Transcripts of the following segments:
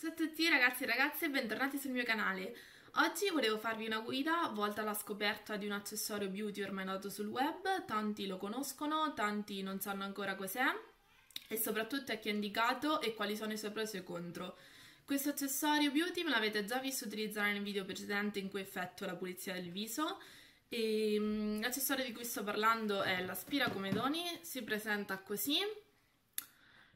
Ciao a tutti ragazzi e ragazze e bentornati sul mio canale. Oggi volevo farvi una guida volta alla scoperta di un accessorio beauty ormai noto sul web, tanti lo conoscono, tanti non sanno ancora cos'è e soprattutto a chi è indicato e quali sono i suoi pro e i suoi contro. Questo accessorio beauty me l'avete già visto utilizzare nel video precedente in cui effettuo la pulizia del viso e mm, l'accessorio di cui sto parlando è l'aspira comedoni, si presenta così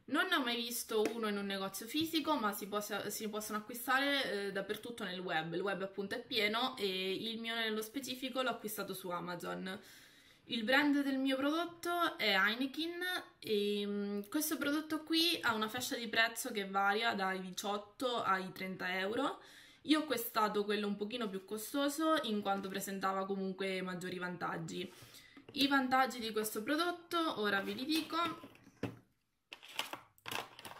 non ne ho mai visto uno in un negozio fisico, ma si, possa, si possono acquistare eh, dappertutto nel web. Il web appunto è pieno e il mio nello specifico l'ho acquistato su Amazon. Il brand del mio prodotto è Heineken e um, questo prodotto qui ha una fascia di prezzo che varia dai 18 ai 30 euro. Io ho acquistato quello un pochino più costoso in quanto presentava comunque maggiori vantaggi. I vantaggi di questo prodotto ora vi li dico.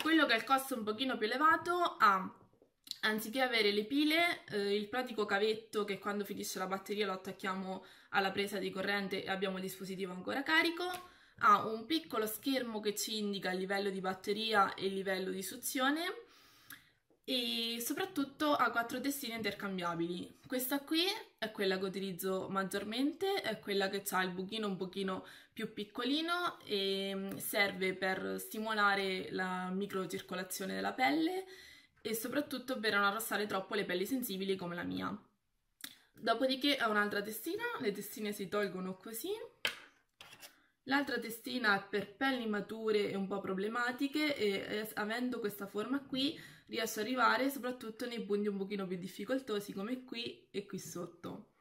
Quello che ha il costo un pochino più elevato ha, anziché avere le pile, eh, il pratico cavetto che quando finisce la batteria lo attacchiamo alla presa di corrente e abbiamo il dispositivo ancora carico, ha un piccolo schermo che ci indica il livello di batteria e il livello di suzione e soprattutto ha quattro testine intercambiabili. Questa qui è quella che utilizzo maggiormente, è quella che ha il buchino un pochino più piccolino e mm, serve per stimolare la microcircolazione della pelle e soprattutto per non arrossare troppo le pelli sensibili come la mia. Dopodiché ha un'altra testina, le testine si tolgono così. L'altra testina è per pelli mature e un po' problematiche e avendo questa forma qui riesco ad arrivare soprattutto nei punti un pochino più difficoltosi come qui e qui sotto.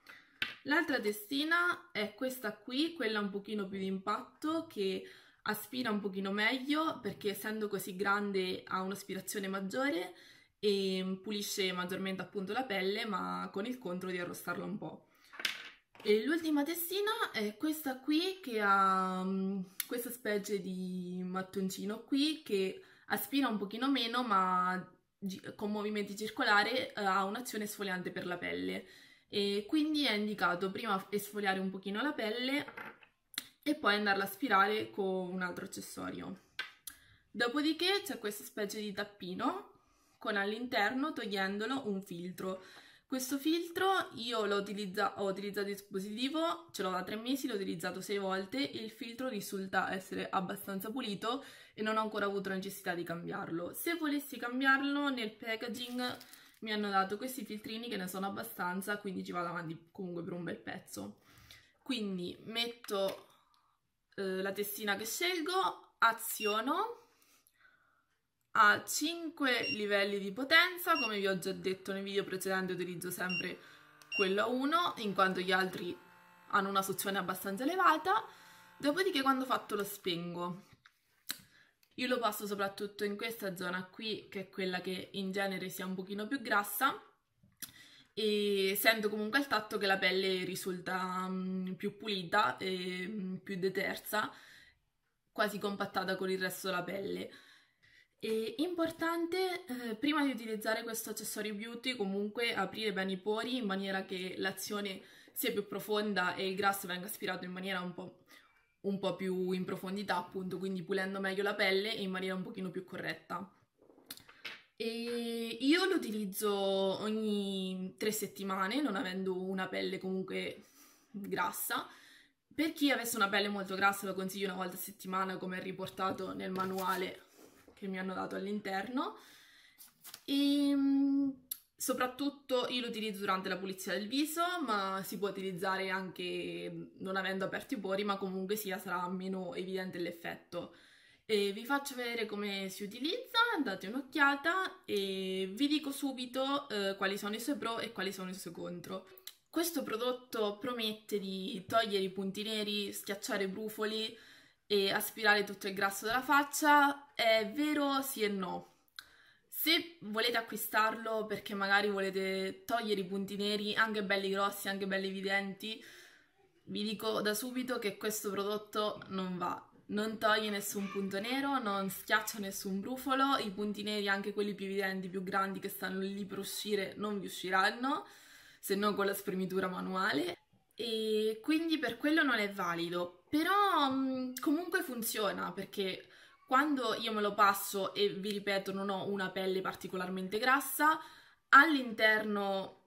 L'altra testina è questa qui, quella un pochino più di impatto che aspira un pochino meglio perché essendo così grande ha un'aspirazione maggiore e pulisce maggiormente appunto la pelle ma con il contro di arrostarla un po'. L'ultima testina è questa qui che ha um, questa specie di mattoncino qui che aspira un pochino meno ma con movimenti circolari uh, ha un'azione esfoliante per la pelle e quindi è indicato prima esfoliare un pochino la pelle e poi andarla a aspirare con un altro accessorio. Dopodiché c'è questa specie di tappino con all'interno togliendolo un filtro. Questo filtro io l'ho utilizza ho utilizzato il dispositivo, ce l'ho da tre mesi, l'ho utilizzato sei volte e il filtro risulta essere abbastanza pulito e non ho ancora avuto la necessità di cambiarlo. Se volessi cambiarlo nel packaging mi hanno dato questi filtrini che ne sono abbastanza, quindi ci vado avanti comunque per un bel pezzo. Quindi metto eh, la testina che scelgo, aziono, ha 5 livelli di potenza, come vi ho già detto nei video precedenti utilizzo sempre quello a 1, in quanto gli altri hanno una suzione abbastanza elevata, dopodiché quando fatto lo spengo. Io lo passo soprattutto in questa zona qui, che è quella che in genere sia un pochino più grassa, e sento comunque al tatto che la pelle risulta um, più pulita e um, più detersa, quasi compattata con il resto della pelle. E importante, eh, prima di utilizzare questo accessorio beauty, comunque aprire bene i pori in maniera che l'azione sia più profonda e il grasso venga aspirato in maniera un po' un po' più in profondità, appunto, quindi pulendo meglio la pelle e in maniera un pochino più corretta. E io lo utilizzo ogni tre settimane, non avendo una pelle comunque grassa. Per chi avesse una pelle molto grassa lo consiglio una volta a settimana, come è riportato nel manuale che mi hanno dato all'interno. E Soprattutto io lo utilizzo durante la pulizia del viso, ma si può utilizzare anche non avendo aperto i pori, ma comunque sia sarà meno evidente l'effetto. E vi faccio vedere come si utilizza, date un'occhiata e vi dico subito eh, quali sono i suoi pro e quali sono i suoi contro. Questo prodotto promette di togliere i punti neri, schiacciare i brufoli e aspirare tutto il grasso dalla faccia. È vero sì e no se volete acquistarlo perché magari volete togliere i punti neri, anche belli grossi, anche belli evidenti, vi dico da subito che questo prodotto non va. Non toglie nessun punto nero, non schiaccia nessun brufolo, i punti neri, anche quelli più evidenti, più grandi che stanno lì per uscire, non vi usciranno, se non con la spremitura manuale. E quindi per quello non è valido, però comunque funziona perché quando io me lo passo e vi ripeto non ho una pelle particolarmente grassa, all'interno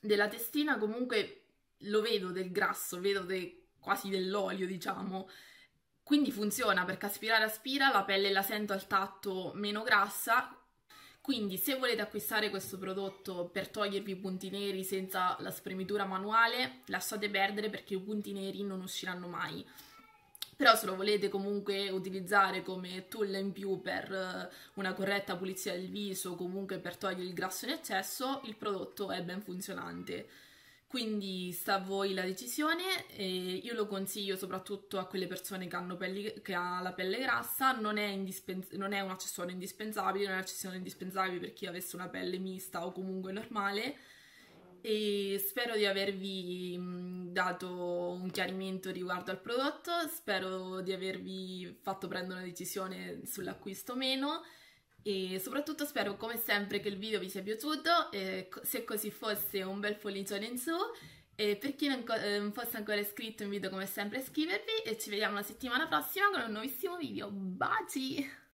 della testina comunque lo vedo del grasso, vedo de, quasi dell'olio diciamo, quindi funziona perché aspirare aspira, la pelle la sento al tatto meno grassa, quindi se volete acquistare questo prodotto per togliervi i punti neri senza la spremitura manuale, lasciate perdere perché i punti neri non usciranno mai. Però se lo volete comunque utilizzare come tool in più per eh, una corretta pulizia del viso, comunque per togliere il grasso in eccesso, il prodotto è ben funzionante. Quindi sta a voi la decisione e io lo consiglio soprattutto a quelle persone che hanno pelli, che ha la pelle grassa, non è, non è un accessorio indispensabile, non è un accessorio indispensabile per chi avesse una pelle mista o comunque normale. E spero di avervi dato un chiarimento riguardo al prodotto, spero di avervi fatto prendere una decisione sull'acquisto o meno e soprattutto spero come sempre che il video vi sia piaciuto e se così fosse un bel pollicione in su e per chi non, eh, fosse ancora iscritto invito come sempre a iscrivervi e ci vediamo la settimana prossima con un nuovissimo video. Baci!